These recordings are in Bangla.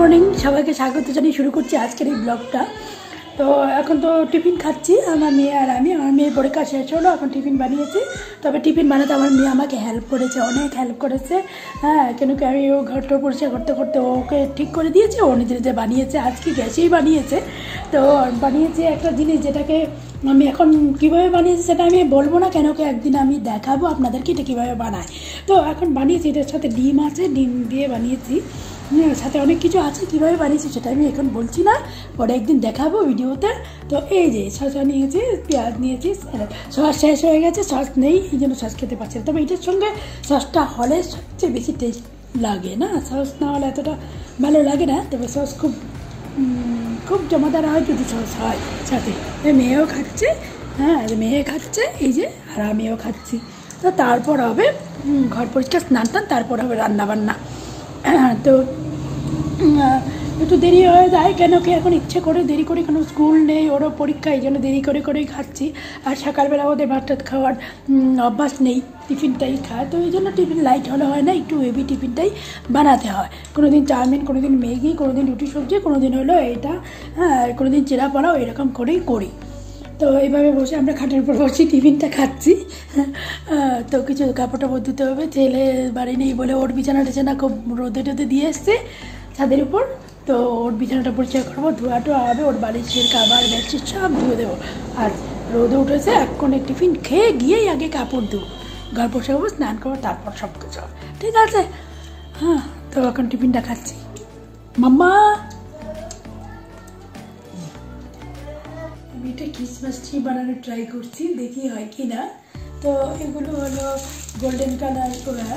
মর্নিং সবাইকে স্বাগত জানিয়ে শুরু করছি আজকের এই ব্লগটা। তো এখন তো টিফিন খাচ্ছি, আমার মেয়ে আর আমি। আমার মেয়ে পরীক্ষা শেষ হলো, এখন টিফিন বানিয়েছি। তবে টিফিন বানাতে আমার মেয়ে আমাকে হেল্প করেছে, অনেক হেল্প করেছে। হ্যাঁ কেন কি আমি ও ঘরটা পরিষ্কার করতে করতে ওকে ঠিক করে দিয়েছে, ও নিজে নিজে বানিয়েছে, আজকে গ্যাসেই বানিয়েছে। তো বানিয়েছে একটা জিনিস যেটাকে আমি এখন কীভাবে বানিয়েছি সেটা আমি বলব না, কেন কি একদিন আমি দেখাবো আপনাদেরকে এটা কীভাবে বানায়। তো এখন বানিয়েছি, এটার সাথে ডিম আছে, ডিম দিয়ে বানিয়েছি। সাথে অনেক কিছু আছে, কীভাবে বানিয়েছি সেটা আমি এখন বলছি না। পরে একদিন দেখাবো ভিডিওতে। তো এই যে শসা নিয়েছি পেঁয়াজ নিয়েছি সস শেষ হয়ে গেছে, সস নেই, এই জন্য সস খেতে পারছি না। তবে এটার সঙ্গে সসটা হলে সবচেয়ে বেশি টেস্ট লাগে না? সস না হলে এতটা ভালো লাগে না, তবে সস খুব খুব জমাদার হয় যদি সস হয় সাথে। মেয়েও খাচ্ছে হ্যাঁ মেয়ে খাচ্ছে, এই যে, আর আমিও খাচ্ছি। তো তারপর হবে ঘর পরিষ্কার, স্নান টান, তারপর হবে রান্না বান্না তো একটু দেরি হয়ে যায় কেন কি এখন ইচ্ছে করে দেরি করে কোনো স্কুল নেই, ওরও পরীক্ষা, এই জন্য দেরি করে করেই খাচ্ছি। আর সকালবেলা ওদের ভাত টাত খাওয়ার অভ্যাস নেই টিফিনটাই খায়। তো এই জন্য টিফিন লাইট হলে হয় না, একটু হেভি টিফিনটাই বানাতে হয়। কোনো দিন চাউমিন কোনো দিন ম্যাগি কোনো দিন রুটি সবজি কোনো দিন হলো এটা হ্যাঁ কোনো দিন চিরা পোলাও, এরকম করেই করি। তো এইভাবে বসে আমরা খাটের উপর বসে টিফিনটা খাচ্ছি। তো কিছু কাপড় টাপড় ধুতে হবে, ছেলে বাড়ি নেই বলে ওর বিছানা টিছানা খুব রোদে টোদে দিয়ে এসছে ছাদের উপর। তো ওর বিছানাটা পরিষ্কার করব, ধোয়া টোয়া হবে, ওর বালিশের কাবার, বেডশিট সব ধুয়ে দেবো। আর রোদে উঠেছে, এক্ষণে টিফিন খেয়ে গিয়েই আগে কাপড় ধুবো। ঘর বসে হব স্নান করব, তারপর সব কিছু ঠিক আছে? হ্যাঁ তো এখন টিফিনটা খাচ্ছি। মাম্মা! ক্রিসমাস ট্রি বানানোর ট্রাই করছি, দেখি হয় কি না তো এগুলো হলো গোল্ডেন কালার করা।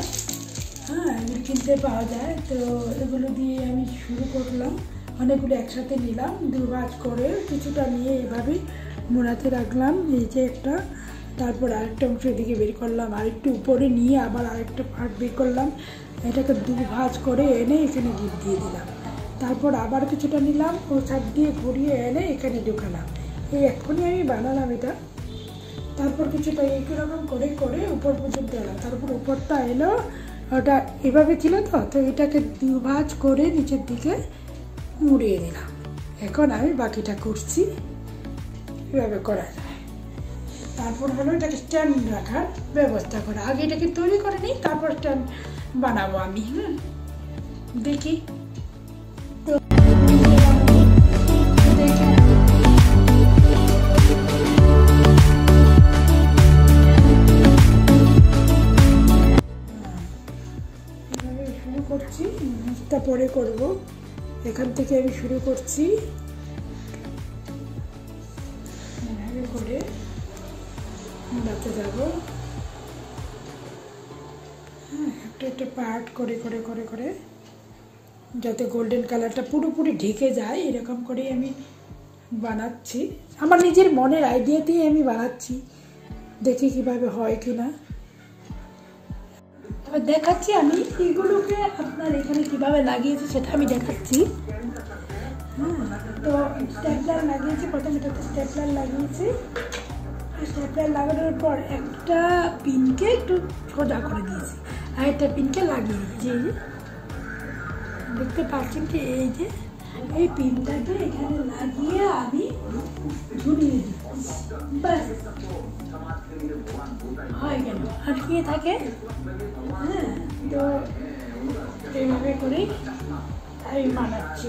হ্যাঁ এগুলো কিনতে পাওয়া যায়। তো এগুলো দিয়ে আমি শুরু করলাম। অনেকগুলো একসাথে নিলাম দুভাজ করে কিছুটা নিয়ে এভাবেই মোড়াতে রাখলাম, এই যে একটা। তারপর আরেকটা অংশ এদিকে বের করলাম, আরেকটু উপরে নিয়ে আবার আরেকটা পার্ট বের করলাম। এটাকে দু ভাঁজ করে এনে এখানে গিট দিয়ে দিলাম। তারপর আবার কিছুটা নিলাম, ও সাইড দিয়ে ঘুরিয়ে এনে এখানে ঢুকালাম। এই এক্ষুনি আমি বানালাম এটা। তারপর কিছুটা এইরকম করে করে উপর পর্যন্ত এলাম। তারপর উপরটা এলো, ওটা এভাবে ছিল তো তো এটাকে দুভাজ করে নিচের দিকে মুড়িয়ে দিলাম এখন আমি বাকিটা করছি। এভাবে করা যায়। তারপর হলো এটাকে স্ট্যান্ড রাখার ব্যবস্থা করা। আগে এটাকে তৈরি করে নিই, তারপর স্ট্যান্ড বানাবো আমি, হুম। দেখি। পরে করব। এখান থেকে আমি শুরু করছি। করে মোড়াতে যাব। হ্যাঁ একটা একটা পার্ট করে করে করে করে, যাতে গোল্ডেন কালারটা পুরোপুরি ঢেকে যায়, এরকম করেই আমি বানাচ্ছি। আমার নিজের মনের আইডিয়া দিয়ে আমি বানাচ্ছি। দেখি কীভাবে হয় কি না তবে দেখাচ্ছি আমি এগুলোকে আপনার এখানে কীভাবে লাগিয়েছি সেটা আমি দেখাচ্ছি। হ্যাঁ তো স্ট্যাপলার লাগিয়েছি, প্রথমে এটাতে স্ট্যাপলার লাগিয়েছি। স্টেপলার লাগানোর পর একটা পিনকে একটু সোজা করে দিয়েছি। আর একটা পিনকে লাগিয়ে এই যে দেখতে পাচ্ছেন কি? এই যে, এই পিনটাকে এখানে লাগিয়ে আমি ঝুলিয়ে দিচ্ছি। ব্যাস। হয় কেন আটকিয়ে থাকে? হ্যাঁ তো এইভাবে করেই আমি বানাচ্ছি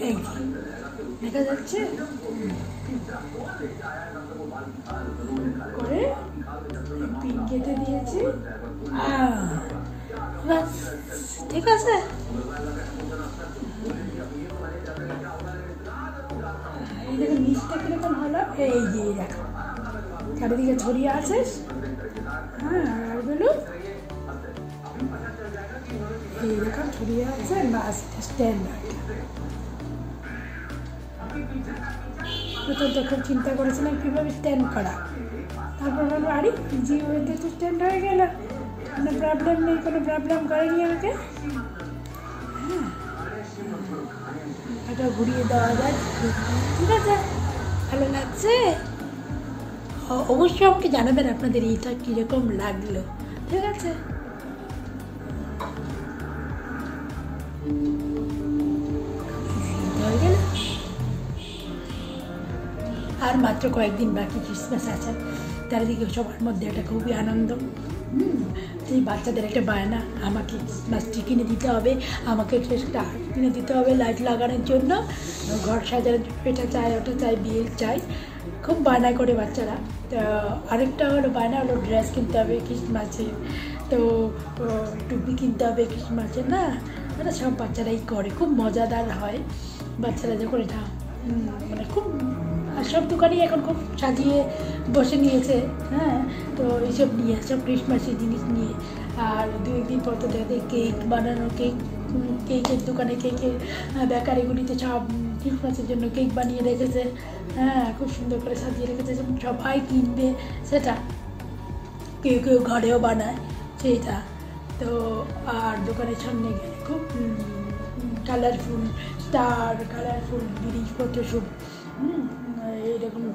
এই দেখা যাচ্ছে করে পিন কেটে দিয়েছি। ব্যাস, ঠিক আছে। এই দেখো নিচটা কীরকম হলো? এই যে এই দেখো। চারিদিকে ছড়িয়ে আছে। হ্যাঁ আর বলো। এইরকম ছড়িয়ে আছে। বাস স্ট্যান্ড প্রথম তো খুব চিন্তা করেছিলাম, কীভাবে স্ট্যান্ড করা? তারপর বলব আরে, জি ওইতে তো স্ট্যান্ড হয়ে গেল। কোনো প্রবলেম নেই, কোনো প্রবলেম করেনি আমাকে। হ্যাঁ। এটা ঘুরিয়ে দেওয়া যায় ঠিক আছে, ভালো লাগছে? অবশ্যই আমাকে জানাবেন আপনাদের এটা কীরকম লাগল। ঠিক আছে। আর মাত্র কয়েকদিন বাকি ক্রিসমাস আছে। চারিদিকে সবার মধ্যে একটা খুবই আনন্দ। সেই বাচ্চাদের একটা বায়না, আমাকে ক্রিসমাস ট্রি কিনে দিতে হবে, আমাকে একটা কিনে দিতে হবে লাইট লাগানোর জন্য। ঘর সাজানোর জন্য এটা চাই, ওটা চাই, বিয়ের চাই। খুব বায়না করে বাচ্চারা। তো আরেকটা হলো বায়না হলো ড্রেস কিনতে হবে ক্রিসমাসে তো টুপি কিনতে হবে ক্রিসমাসে না? এটা সব বাচ্চারাই করে। খুব মজাদার হয়। বাচ্চারা যখন এটা মানে খুব সব দোকানই এখন খুব সাজিয়ে বসে নিয়েছে হ্যাঁ? তো এইসব নিয়ে সব ক্রিসমাসের জিনিস নিয়ে। আর দু একদিন পর তো দেখে কেক বানানো কেক কেকের দোকানে কেকের বেকারিগুলিতে সব ক্রিসমাসের জন্য কেক বানিয়ে রেখেছে হ্যাঁ? খুব সুন্দর করে সাজিয়ে রেখেছে সবাই কিনবে সেটা। কেউ কেউ ঘরেও বানায় সেইটা। তো আর দোকানের সামনে গেলে খুব কালারফুল স্টার কালারফুল জিনিসপত্র সব হুম, এরকম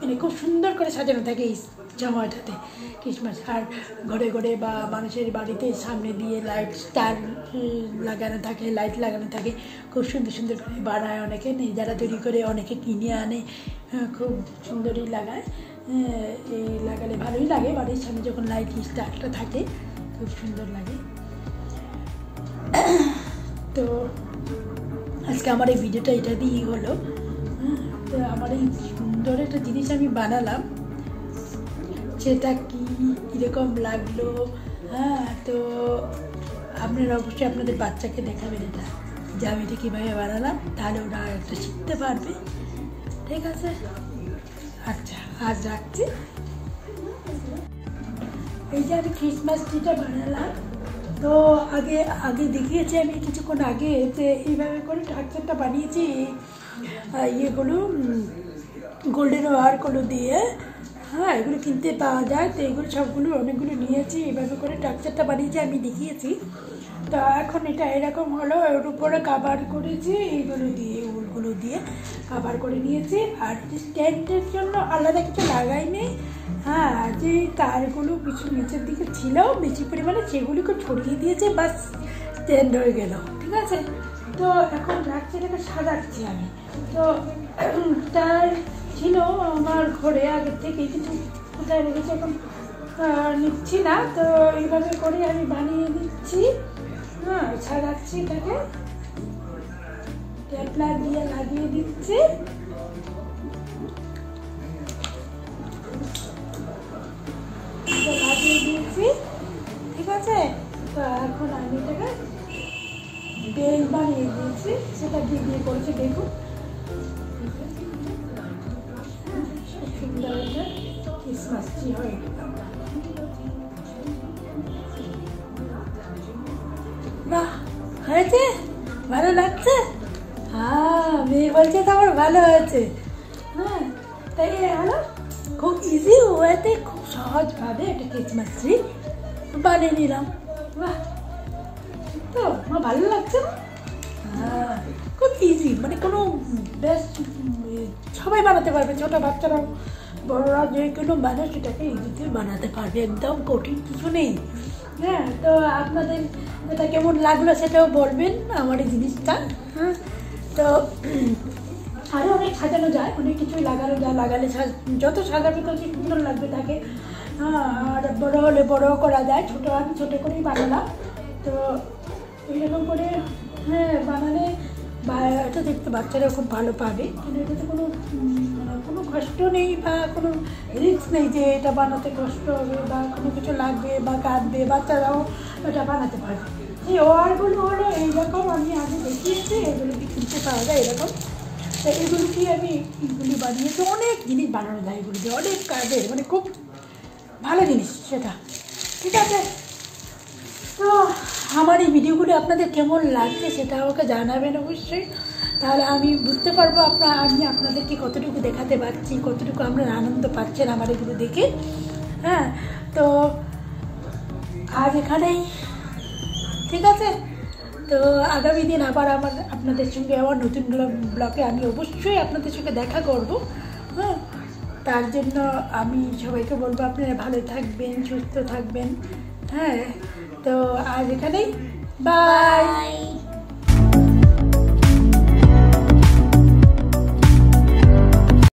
মানে খুব সুন্দর করে সাজানো থাকে এই সময়টাতে ক্রিসমাস আর ঘরে ঘরে বা মানুষের বাড়িতে সামনে দিয়ে লাইট স্টার লাগানো থাকে লাইট লাগানো থাকে। খুব সুন্দর সুন্দর করে বানায় অনেকে। নিজেরা তৈরি করে অনেকে কিনে আনে। হ্যাঁ, খুব সুন্দরই লাগায়। হ্যাঁ, এই লাগালে ভালোই লাগে। বাড়ির সামনে যখন লাইট স্টারটা থাকে খুব সুন্দর লাগে। তো আজকে আমার এই ভিডিওটা এটা দিয়েই হলো। আমার এই সুন্দর একটা জিনিস আমি বানালাম। সেটা কি? কীরকম লাগল? হ্যাঁ তো আপনারা অবশ্যই আপনাদের বাচ্চাকে দেখাবেন এটা। যে আমি এটা কীভাবে বানালাম, তাহলে ওরা একটা শিখতে পারবে। ঠিক আছে? আচ্ছা আজ রাখছি। এই যে আমি ক্রিসমাস ট্রিটা বানালাম। তো আগে আগে দেখিয়েছি আমি কিছুক্ষণ আগে যে এইভাবে করে স্ট্রাকচারটা বানিয়েছি। ইয়েগুলো গোল্ডেন ওয়ারগুলো দিয়ে হ্যাঁ এগুলো কিনতে পাওয়া যায়। তো এগুলো সবগুলো অনেকগুলো নিয়েছি, এভাবে করে স্ট্রাকচারটা বানিয়েছি, আমি দেখিয়েছি। তো এখন এটা এরকম হলো ওর উপরে কাভার করেছি এইগুলো দিয়ে উলগুলো দিয়ে কাভার করে নিয়েছি। আর স্ট্যান্ডের জন্য আলাদা কিছু লাগাইনি। হ্যাঁ যে তারগুলো কিছু নিচের দিকে ছিল, বেশি পরিমাণে সেগুলিকে ছড়িয়ে দিয়েছে, বাস স্ট্যান্ড হয়ে গেল, ঠিক আছে? তো এখন এটাকে সাজাচ্ছি আমি। তো তার ছিল আমার ঘরে আগের থেকে কিছু কোথায় রেখেছি, এখন নিচ্ছি না। তো এইভাবে করে আমি বানিয়ে নিচ্ছি হ্যাঁ সাজাচ্ছি এটাকে। ট্যাপলার দিয়ে লাগিয়ে দিচ্ছি। লাগিয়ে দিয়েছি ঠিক আছে? তো এখন আমি এটাকে বেল বানিয়ে দিয়েছি, সেটা দিয়ে দিয়ে করেছি, দেখুন। ক্রিসমাস হয়ে হয়েছে? ভালো লাগছে? হ্যাঁ মেয়ে বলছে তো আমার ভালো হয়েছে। হ্যাঁ তাই হলো খুব ইজি ওয়েতে খুব সহজভাবে একটা ক্রিসমাস ট্রি বানিয়ে নিলাম। বাহ। তো আমার ভালো লাগছে না? হ্যাঁ। খুব ইজি মানে কোনো বেশ সবাই বানাতে পারবে ছোটো বাচ্চারাও বড়রা যে কোনো মানুষ এটাকে ইজিতে বানাতে পারবে একদম কঠিন কিছু নেই। হ্যাঁ তো আপনাদের এটা কেমন লাগল সেটাও বলবেন আমার এই জিনিসটা। হ্যাঁ। তো আরও অনেক সাজানো যায় অনেক কিছুই লাগানো যায় লাগালে যত সাজাবে তত সুন্দর লাগবে তাকে। হ্যাঁ আর বড়ো হলে বড়ও করা যায় ছোটো আমি ছোটো করেই বানালাম। তো এইরকম করে হ্যাঁ বানালে এটা দেখতে বাচ্চারা খুব ভালো পাবে। কিন্তু এটাতে কোনো কোনো কষ্ট নেই বা কোনো রিস্ক নেই যে এটা বানাতে কষ্ট হবে বা কোনো কিছু লাগবে বা কাঁদবে। বাচ্চারাও এটা বানাতে পারবে। এই ওয়ারগুলো হলো এইরকম আমি আগে দেখিয়েছি, এগুলো কি কিনতে পাওয়া যায় এরকম। তো এগুলো কি আমি এগুলি বানিয়েছি অনেক জিনিস বানানো যায় এগুলো দিয়ে, অনেক কাজে মানে খুব ভালো জিনিস সেটা। ঠিক আছে? আমার এই ভিডিওগুলো আপনাদের কেমন লাগছে সেটা আমাকে জানাবেন অবশ্যই। তাহলে আমি বুঝতে পারব আপনার, আমি আপনাদেরকে কতটুকু দেখাতে পারছি, কতটুকু আপনারা আনন্দ পাচ্ছেন আমার এগুলো দেখে। হ্যাঁ তো আজ এখানেই, ঠিক আছে? তো আগামী দিন আবার আমার আপনাদের সঙ্গে আবার নতুন ব্লগে আমি অবশ্যই আপনাদের সঙ্গে দেখা করব। হ্যাঁ তার জন্য আমি সবাইকে বলব আপনারা ভালো থাকবেন, সুস্থ থাকবেন। হ্যাঁ তো আজ এখানেই বাই বাই